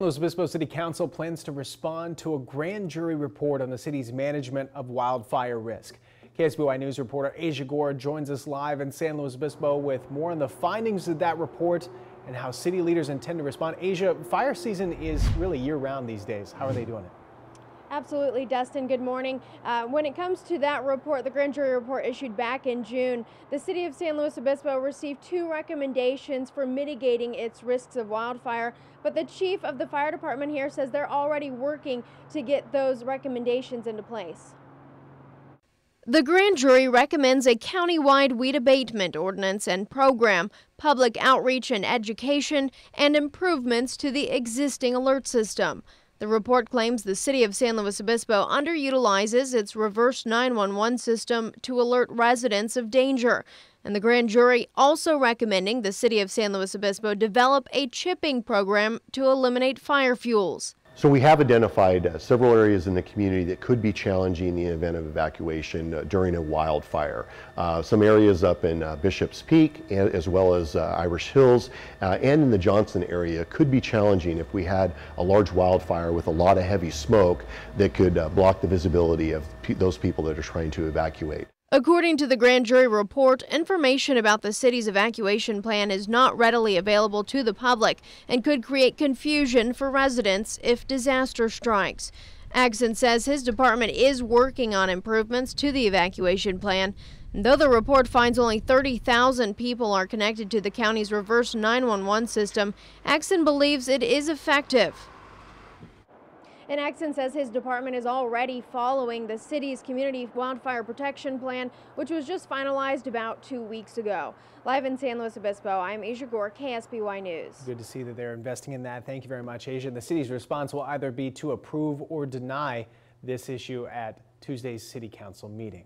Los Obispo City Council plans to respond to a grand jury report on the city's management of wildfire risk. KSBY News reporter Aja Goare joins us live in San Luis Obispo with more on the findings of that report and how city leaders intend to respond. Aja, fire season is really year round these days. How are they doing it? Absolutely, Dustin. Good morning. Uh, when it comes to that report, the grand jury report issued back in June, the city of San Luis Obispo received two recommendations for mitigating its risks of wildfire. But the chief of the fire department here says they're already working to get those recommendations into place. The grand jury recommends a countywide weed abatement ordinance and program, public outreach and education, and improvements to the existing alert system. The report claims the city of San Luis Obispo underutilizes its reverse 911 system to alert residents of danger. And the grand jury also recommending the city of San Luis Obispo develop a chipping program to eliminate fire fuels. So we have identified uh, several areas in the community that could be challenging in the event of evacuation uh, during a wildfire. Uh, some areas up in uh, Bishop's Peak as well as uh, Irish Hills uh, and in the Johnson area could be challenging if we had a large wildfire with a lot of heavy smoke that could block the visibility of those people that are trying to evacuate. According to the grand jury report, information about the city's evacuation plan is not readily available to the public and could create confusion for residents if disaster strikes. Aggson says his department is working on improvements to the evacuation plan. Though the report finds only 30,000 people are connected to the county's reverse 911 system, Aggson believes it is effective. And Aggson says his department is already following the city's community wildfire protection plan, which was just finalized about two weeks ago. Live in San Luis Obispo, I'm Aja Goare, KSBY News. Good to see that they're investing in that. Thank you very much, Aja. The city's response will either be to approve or deny this issue at Tuesday's City Council meeting.